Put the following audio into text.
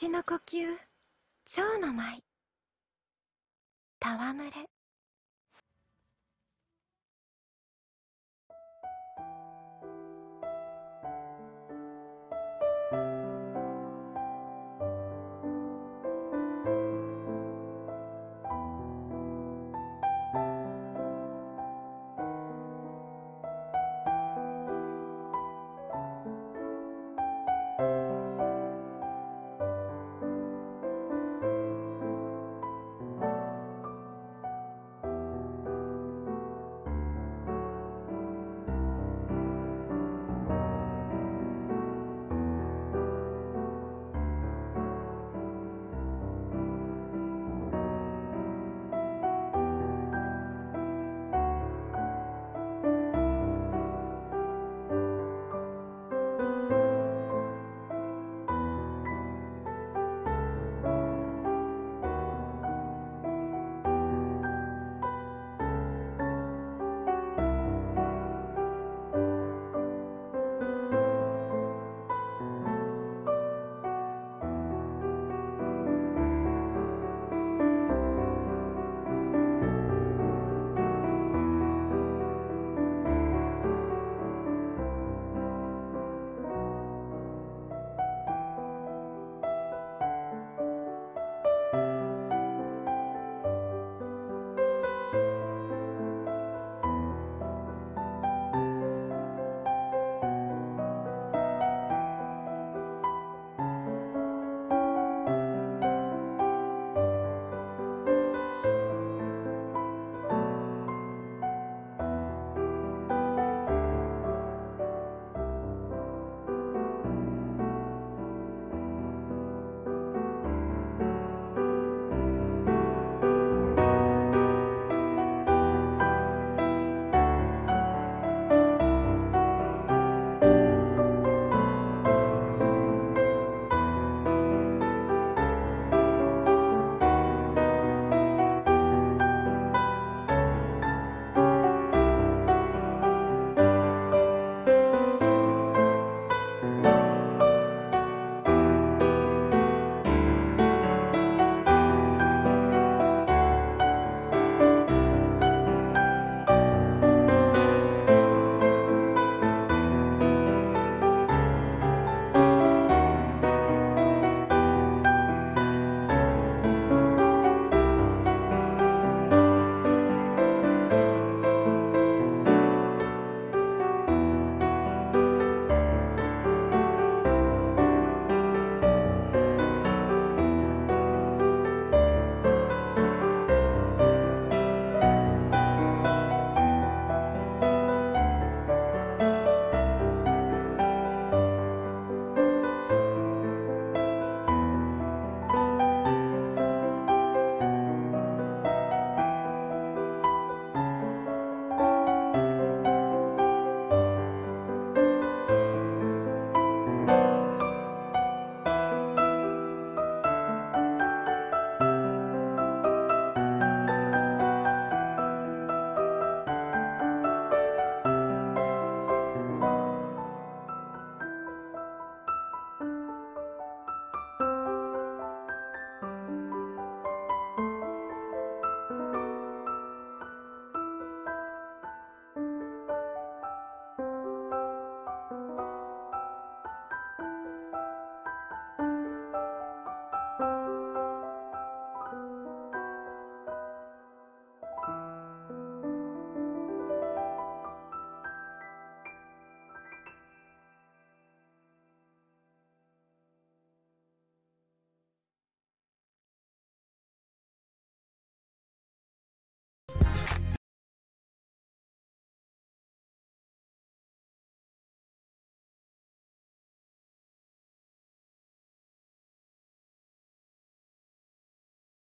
私の呼吸。蝶の舞。戯れ。